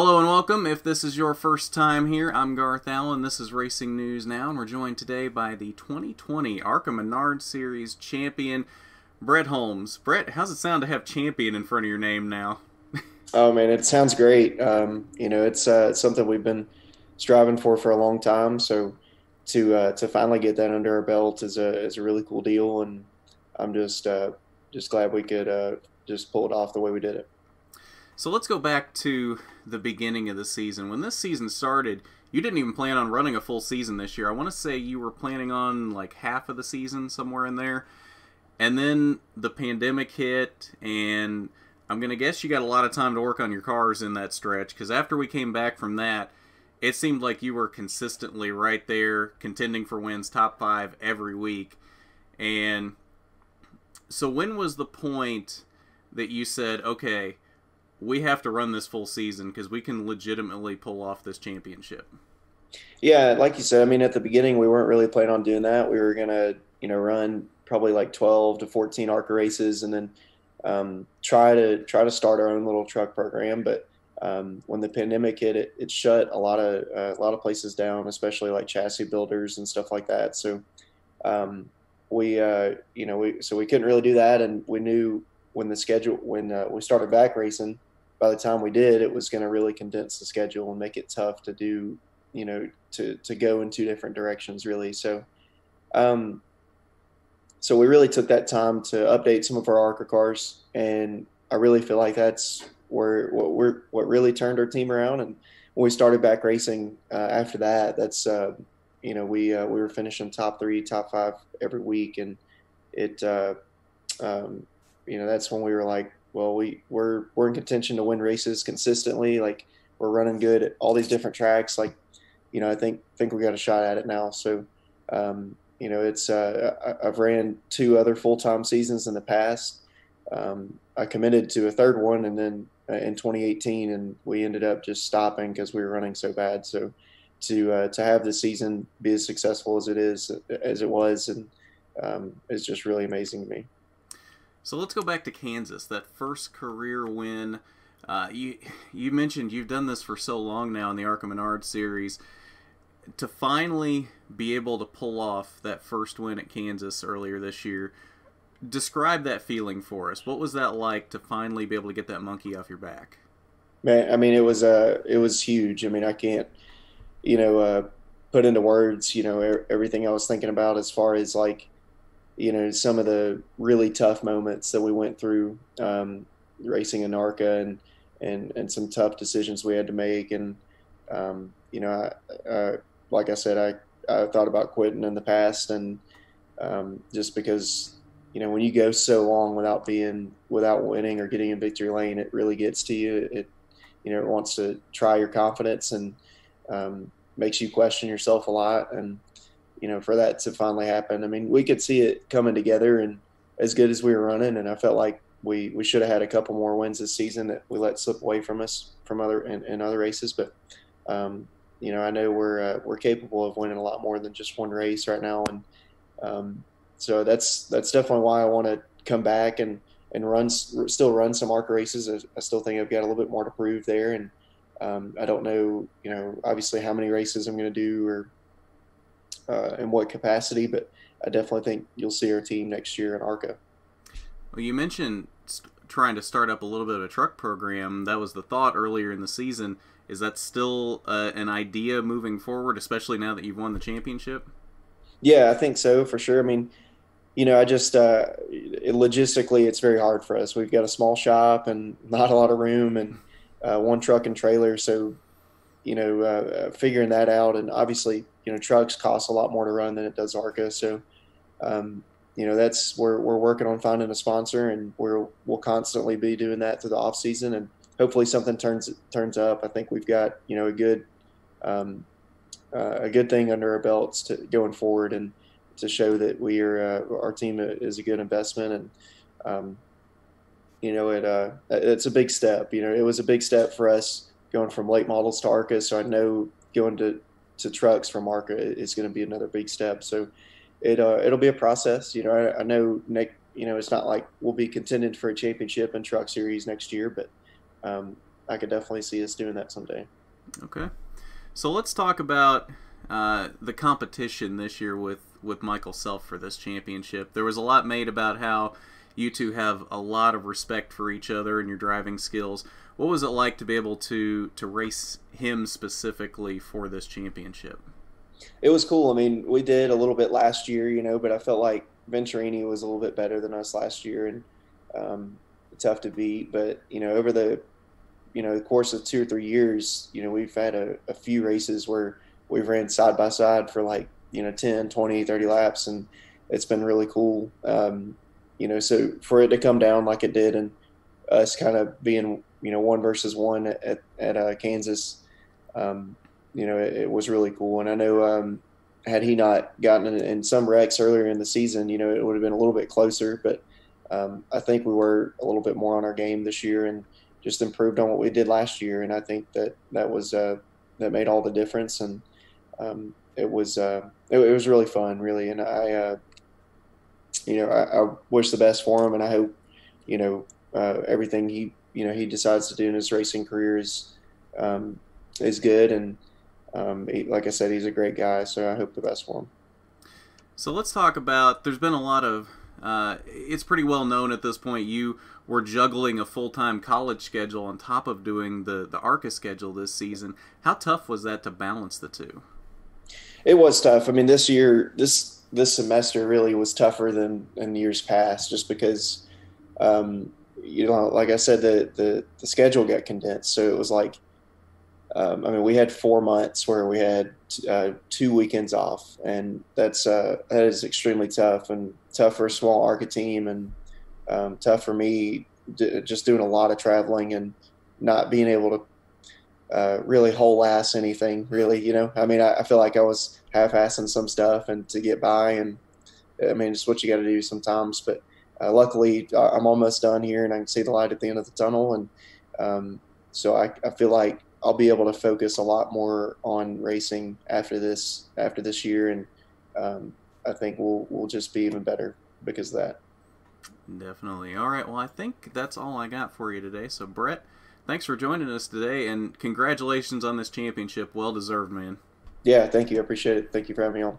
Hello and welcome. If this is your first time here, I'm Garth Allen. This is Racing News Now, and we're joined today by the 2020 ARCA Menard Series champion, Bret Holmes. Bret, how's it sound to have champion in front of your name now? oh man, it sounds great. Um, you know, it's, uh, it's something we've been striving for for a long time. So to uh, to finally get that under our belt is a is a really cool deal, and I'm just uh, just glad we could uh, just pull it off the way we did it. So let's go back to the beginning of the season. When this season started, you didn't even plan on running a full season this year. I want to say you were planning on like half of the season, somewhere in there. And then the pandemic hit, and I'm going to guess you got a lot of time to work on your cars in that stretch because after we came back from that, it seemed like you were consistently right there, contending for wins, top five every week. And so, when was the point that you said, okay, we have to run this full season because we can legitimately pull off this championship. Yeah, like you said, I mean, at the beginning, we weren't really planning on doing that. We were going to, you know, run probably like 12 to 14 ARCA races and then um, try to try to start our own little truck program. But um, when the pandemic hit, it, it shut a lot of uh, a lot of places down, especially like chassis builders and stuff like that. So um, we, uh, you know, we so we couldn't really do that, and we knew when the schedule when uh, we started back racing by the time we did, it was going to really condense the schedule and make it tough to do, you know, to to go in two different directions really. So, um, so we really took that time to update some of our ARCA cars, and I really feel like that's where what we're what really turned our team around. And when we started back racing uh, after that, that's uh, you know we uh, we were finishing top three, top five every week, and it uh, um, you know that's when we were like well, we we're we're in contention to win races consistently. Like we're running good at all these different tracks. Like, you know, I think think we got a shot at it now. So, um, you know, it's uh, I, have ran two other full time seasons in the past. Um, I committed to a third one, and then uh, in 2018, and we ended up just stopping because we were running so bad. So, to uh, to have the season be as successful as it is as it was, and um, is just really amazing to me. So let's go back to Kansas. That first career win. Uh, you you mentioned you've done this for so long now in the ARCA Menard series. To finally be able to pull off that first win at Kansas earlier this year, describe that feeling for us. What was that like to finally be able to get that monkey off your back? Man, I mean, it was uh, it was huge. I mean, I can't, you know, uh, put into words, you know, everything I was thinking about as far as like you know some of the really tough moments that we went through um, racing in ARCA and and and some tough decisions we had to make. And um, you know I, uh, like I said I I thought about quitting in the past and um, just because you know when you go so long without being without winning or getting in victory lane it really gets to you. It you know it wants to try your confidence and um, makes you question yourself a lot. And you know, for that to finally happen. I mean, we could see it coming together and as good as we were running, and I felt like we we should have had a couple more wins this season that we let slip away from us from other in, in other races. But um, you know, I know we're uh, we're capable of winning a lot more than just one race right now, and um, so that's that's definitely why I want to come back and and run still run some ARCA races. I still think I've got a little bit more to prove there, and um, I don't know, you know, obviously how many races I'm going to do or uh, in what capacity, but I definitely think you'll see our team next year in ARCA. Well, you mentioned st- trying to start up a little bit of a truck program. That was the thought earlier in the season. Is that still uh, an idea moving forward, especially now that you've won the championship? Yeah, I think so for sure. I mean, you know, I just uh, logistically, it's very hard for us. We've got a small shop and not a lot of room, and uh, one truck and trailer. So, you know, uh, figuring that out, and obviously you know trucks cost a lot more to run than it does ARCA. So um, you know that's we're we're working on finding a sponsor, and we're we'll constantly be doing that through the off season, and hopefully something turns turns up. I think we've got you know a good um, uh, a good thing under our belts to going forward, and to show that we are uh, our team is a good investment, and um, you know it uh, it's a big step. You know it was a big step for us going from late models to ARCA. So I know going to to trucks from ARCA is going to be another big step. So it uh, it'll be a process. You know, I, I, know Nick. You know, it's not like we'll be contending for a championship in Truck Series next year, but um, I could definitely see us doing that someday. Okay, so let's talk about uh, the competition this year with with Michael Self for this championship. There was a lot made about how you two have a lot of respect for each other and your driving skills. What was it like to be able to to race him specifically for this championship? It was cool. I mean, we did a little bit last year, you know, but I felt like Venturini was a little bit better than us last year and um, tough to beat. But you know, over the you know the course of two or three years, you know, we've had a, a few races where we've ran side by side for like you know 10 20 30 laps and it's been really cool um, you know so for it to come down like it did and us kind of being you know one versus one at, at uh, kansas um, you know it, it, was really cool. And i know um, had he not gotten in, in, some wrecks earlier in the season you know it would have been a little bit closer but um, i think we were a little bit more on our game this year and just improved on what we did last year. And i think that that was uh, that made all the difference and um, it was uh, it, it, was really fun, really, and I, uh, you know, I, I, wish the best for him, and I hope, you know, uh, everything he, you know, he decides to do in his racing career is, um, is good, and um, he, like I said, he's a great guy, so I hope the best for him. So let's talk about. There's been a lot of. Uh, it's pretty well known at this point. You were juggling a full time college schedule on top of doing the the ARCA schedule this season. How tough was that to balance the two? It was tough. I mean, this year, this this semester really was tougher than in years past, just because, um, you know, like I said, the, the the schedule got condensed, so it was like, um, I mean, we had four months where we had uh, two weekends off, and that's uh, that is extremely tough and tough for a small ARCA team, and um, tough for me just doing a lot of traveling and not being able to uh, really whole ass anything really you know? I mean I, I feel like i was half-assing some stuff and to get by and i mean it's what you got to do sometimes but uh, luckily uh, i'm almost done here and i can see the light at the end of the tunnel and um, so I, I feel like i'll be able to focus a lot more on racing after this after this year and um, i think we'll we'll just be even better because of that. Definitely. All right. Well i think that's all i got for you today. So bret thanks for joining us today, and congratulations on this championship. Well deserved, man. Yeah, thank you. I appreciate it. Thank you for having me on.